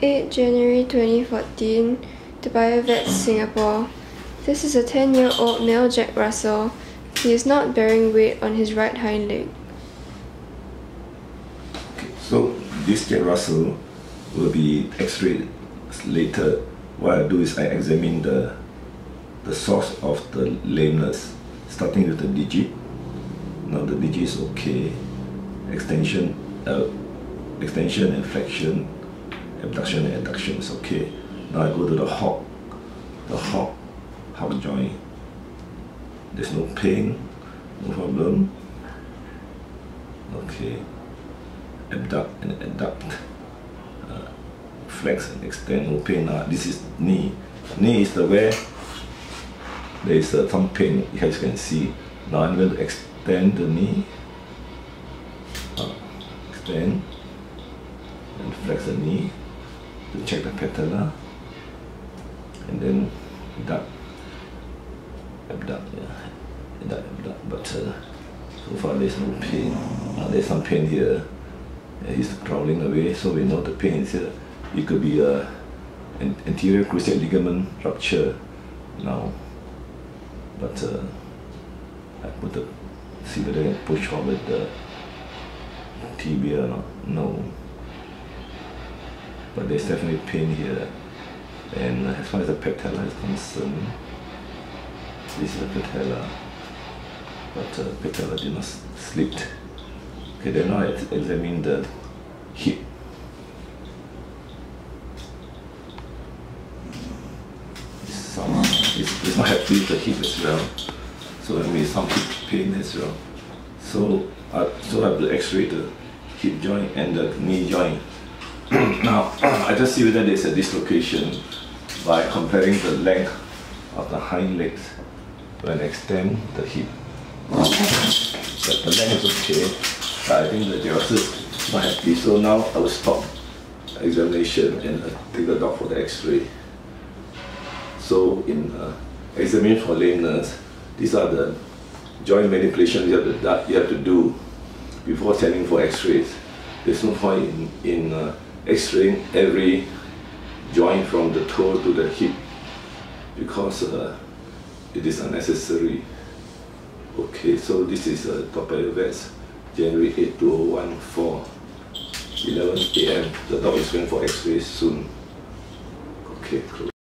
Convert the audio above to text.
8 January 2014 Toa Payoh Vets Singapore. This is a 10 year old male Jack Russell. He is not bearing weight on his right hind leg. Okay, so this Jack Russell will be x-rayed later. What I do is I examine the the source of the lameness, starting with the digit. Now the digit is okay. Extension, uh, extension and flexion abduction and adduction is okay. Now I go to the hock, the hock, hock joint. There's no pain, no problem. Okay. Abduct and adduct. Uh, flex and extend, no pain. Now this is knee. Knee is the where there is uh, some pain, as you can see. Now I'm going to extend the knee. Uh, extend and flex the knee to check the patella and then duck. Abduct yeah. Abduct abduct but uh, so far there's no pain. Uh, there's some pain here. Yeah, he's crawling away so we know the pain is here. It could be a an anterior cruciate ligament rupture now. But uh, I put the see whether I push forward the tibia or not. No but there's definitely pain here. And as far as the patella is concerned, this is the patella, but uh, patella did not slip. Okay, then now I examine the hip. It's, it's not happy with the hip as well, so may be some hip pain as well. So I so I have to x-ray the hip joint and the knee joint now, I just see whether there's a dislocation by comparing the length of the hind legs when extend the hip. But the length is okay, but I think the Jack Russell is not happy. So now I will stop examination and take the dog for the x-ray. So in uh, examination for lameness, these are the joint manipulations you have to, you have to do before sending for x-rays. There's no point in, in uh, x-raying every joint from the toe to the hip because uh, it is unnecessary. Okay, so this is a uh, Toa Payoh Vets, January 8, 2014, 11 a.m. The dog is going for x-ray soon. Okay, close.